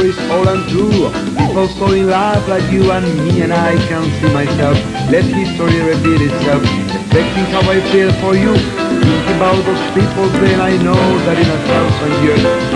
story's all untrue. People so in love like you and me and I can see myself. Let history repeat itself, affecting how I feel for you. Think about those people, then I know that in a thousand years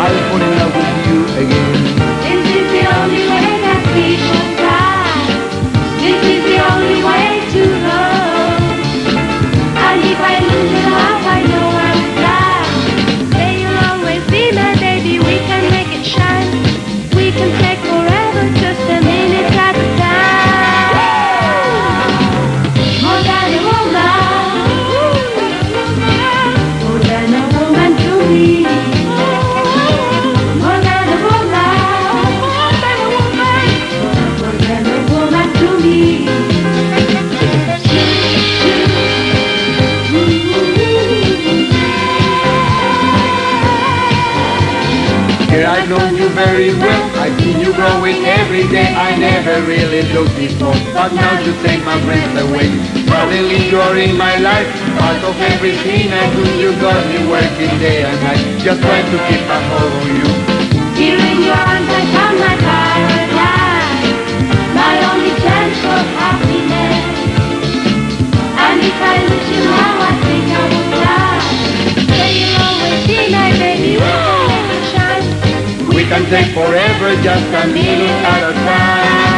I've you very well. I've seen you growing every day. I never really looked before, but now you take my breath away. Suddenly you're in my life, part of everything I do. You got me working day and night, just trying to keep a hold you. Here in your arms I found my can take forever, just a minute at a time.